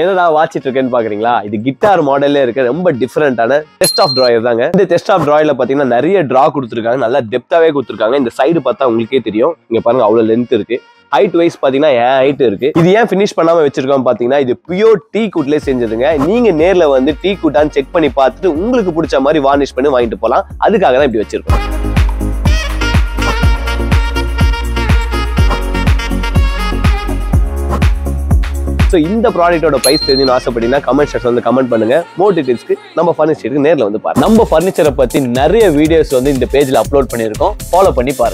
என்னடா வாட்சிட்டு இருக்கேன்னு பாக்குறீங்களா? இது கிட்டார் மாடல்ல இருக்க ரொம்ப டிஃப்ரெண்டான டெஸ்ட் ஆஃப் டிராயர் தாங்க. இந்த டெஸ்ட் ஆஃப் டிராயர்ல பாத்தீங்கன்னா நிறைய டிரா கொடுத்துருக்காங்க. நல்லா டெப்தாவே கொடுத்துருக்காங்க. இந்த சைடு பார்த்தா உங்களுக்கே தெரியும். இங்க பாருங்க அவ்வளவு லென்த் இருக்கு. ஹைட் வைஸ் பாத்தீங்கன்னா ஏன் ஹைட் இருக்கு. இது ஏன் ஃபினிஷ் பண்ணாம வச்சிருக்கோம் பாத்தீங்கன்னா இது பியூர் டீ குட்ல செஞ்சதுங்க. நீங்க நேர்ல வந்து டீ குட்டான்னு செக் பண்ணி பார்த்துட்டு உங்களுக்கு பிடிச்ச மாதிரி வார்னிஷ் பண்ணி வாங்கிட்டு போலாம். அதுக்காக தான் இப்படி வச்சிருக்கோம். ஸோ இந்த ப்ராடக்ட்டோட ப்ரைஸ் தெரிஞ்சுன்னு ஆசைப்பட்டீங்கன்னா கமெண்ட் செக்ஷன் வந்து கமெண்ட் பண்ணுங்க. மோர் டீடைல்ஸ்க்கு நம்ம ஃபர்னிச்சருக்கு நேரில் வந்து பாருங்க. நம்ம ஃபர்னிச்சரை பத்தி நிறைய வீடியோஸ் வந்து இந்த பேஜ்ல அப்லோட் பண்ணியிருக்கோம். ஃபாலோ பண்ணி பாருங்க.